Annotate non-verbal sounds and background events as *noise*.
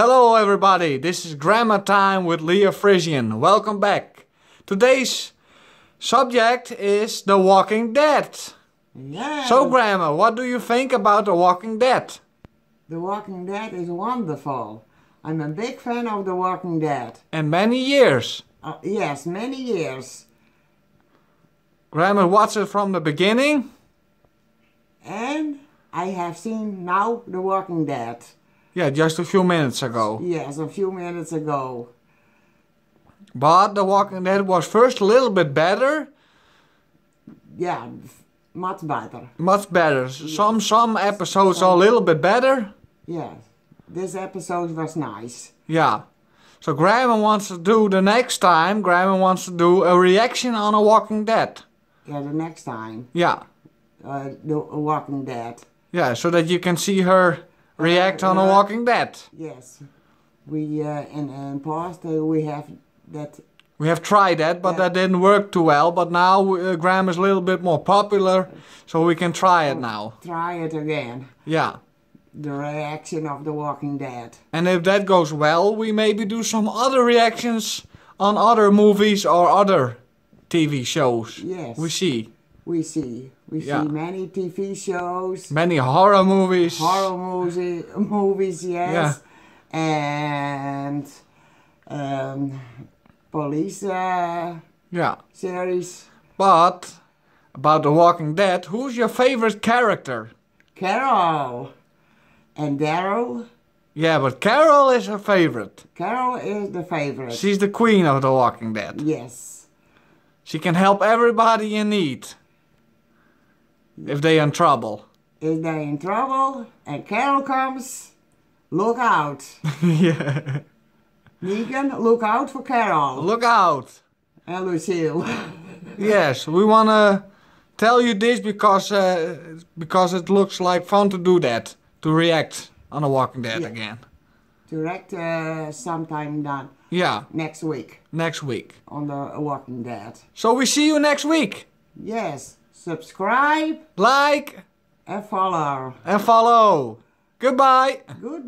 Hello everybody, this is Grandma Time with Lia Frisian. Welcome back. Today's subject is The Walking Dead. Yeah. So Grandma, what do you think about The Walking Dead? The Walking Dead is wonderful. I'm a big fan of The Walking Dead. And many years. Uh, yes, many years. Grandma watched it from the beginning. And I have seen now The Walking Dead. Yeah, just a few minutes ago. Yes, a few minutes ago. But The Walking Dead was first a little bit better. Yeah, much better. Much better. Some some episodes are a little bit better. Yes. This episode was nice. Yeah. So Graham wants to do the next time, Graham wants to do a reaction on a Walking Dead. Yeah, the next time. Yeah. Uh, The Walking Dead. Yeah, so that you can see her react on a. Walking Dead. Yes. We, uh, in, in past, uh, we have that We have tried that, but Yeah. that didn't work too well. But now uh, Graham is a little bit more popular, so we can try it now. try it again. Yeah. The reaction of The Walking Dead. And if that goes well, we maybe do some other reactions on other movies or other TV shows. Yes. We see We see. We Yeah. see many TV shows, many horror movies. horror movie, movies, yes, and um, police uh, Yeah. series. But about The Walking Dead, who's your favorite character? Carol and Daryl. Yeah, but Carol is her favorite. Carol is the favorite. She's the queen of The Walking Dead. yes. She can help everybody in need. If they in trouble. If they're in trouble and Carol comes, look out. *laughs* yeah. Negan, look out for Carol Look out. and Lucille. *laughs* Yes, we wanna tell you this because uh, because it looks like fun to do that. To react on The Walking Dead Yeah. again. Direct uh, sometime done Yeah, next week next week. on The Walking Dead. So we see you next week. Yes, subscribe Like and follow. and follow. Goodbye. Goodbye.